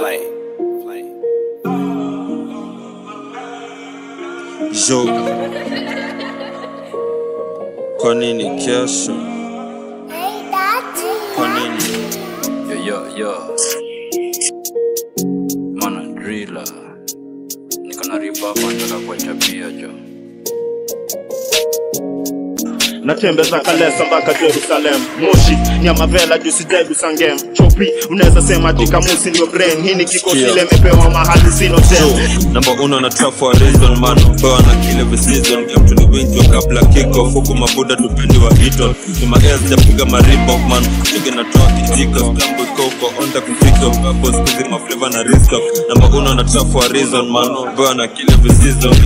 Flame. Flame. Jo, kwa nini kesho? Kwa nini? Yo, yo, yo. Mana driller. Niko na riba nataka kuacha pia jo. Natembeza kalesa mpaka jerusalem. Moshi nyamavela jusi jerusangem chopi unaweza sema tikamusi ndio brain. Hii ni kikosi Sikia. lemepewa mahali sino tem namba uno na trap for a reason man. Pewa na kile visizon. Game tuliwinjwa kabla kick off. Huku mabuda tupendiwa kuma ni maes japiga maribo man. Chige na toa kijiko stambo iko uko onda kufito papo kuzi maflava na risto namba uno na trap for a reason man. Pewa na kile visizon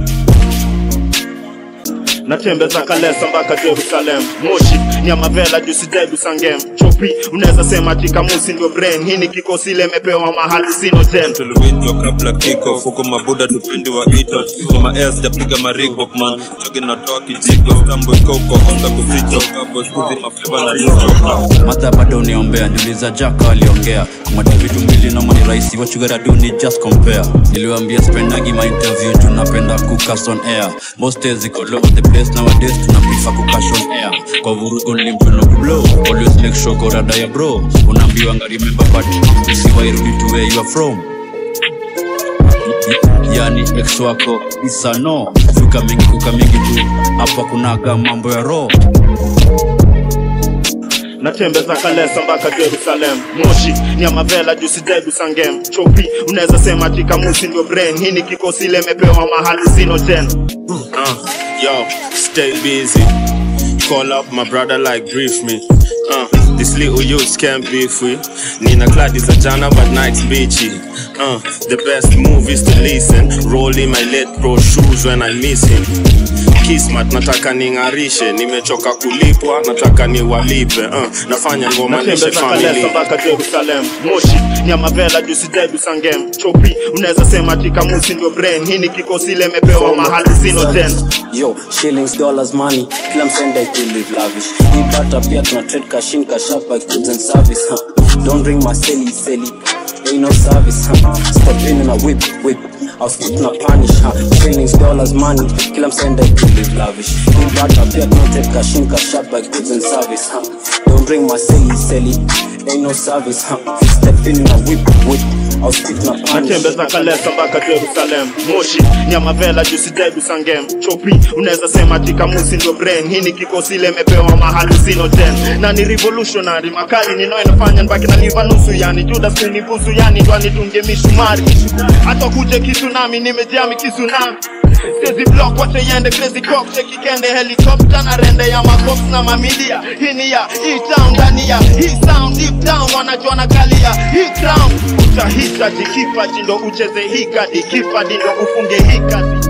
natembeza kalesa mpaka jerusalem. Moshi nyamavela jusi sangem chopi unaweza sema tikamusi ndio brain. Hii ni kikosi lemepewa mahali sino kabla kick off. Huku mabuda ni japiga maribok man. Chege natoa kijiko stambo skuzi na Mata bado uniombea, niuliza Jaka aliongea. Kumata vitu mbili na mani rahisi, wachugaraduni ni just compare. niliwambia spendagi mainterview juu napenda kukas on air. Most days the place nowadays tuna prefer kukash on air. Kwa vurugo nilimchono kublow, always make sure kwa rada ya bro. Unaambiwa nga remember but usiwairudi to where you are from. yani ex wako isano fika mingi kuka mingi tu. Hapa kunaga mambo ya roho. Natembeza kalesa mpaka jerusalem. Moshi nyamavela jusi jerusangem chopi unaweza sema tikamusi ndio brain. Hii ni kikosi lemepewa mahali tena Uh, yo, stay busy. Call up my brother like brief me. Uh, this little youths can't be free. Nina Clad is a jana, but nights beachy. Uh, the best move is to listen. Roll in my late pro shoes when I miss him. Kismat nataka ning'arishe, nimechoka kulipwa, nataka niwalipe. Uh, nafanya ngoma nishe natembeza family. mpaka jerusalem moshi nyamavela jusi jerusangem chopi unaweza sema tikamusi ndio brain hii ni kikosi mepewa mahali sino tena yo shillings dollars money kila live lavish ipata pia tuna trade goods and service huh? don't ring my silly silly ain't no service huh? stop in and a whip whip I'll skip na punish huh? shillings dollars money kila msende to live lavish hii bata pia tuna trade cashin cash up by goods and service huh? don't ring my silly silly ain't no service huh? step in and a whip whip Natembeza kalesa mpaka jerusalem. Moshi nyamavela jusi Sangem, chopi unaweza sema tikamusi ndio brain. Hii ni kikosi lemepewa mahali sino ten. Na ni revolutionary? Makali ninayo inafanya nbaki na nusu yani. Judas kunibusu yani ndo anitunge mishumari hata kuje kisu nami nimejami kisu nami Sezi block wache yende crazy cop cheki kende helicopter na rende ya makops na mamilia. Hii ni ya hii town ndani ya hii sound deep down wanajua na kalia. Hii crown utahitaji kipaji ndo ucheze hii kadi dindo ndo ufunge hii kadi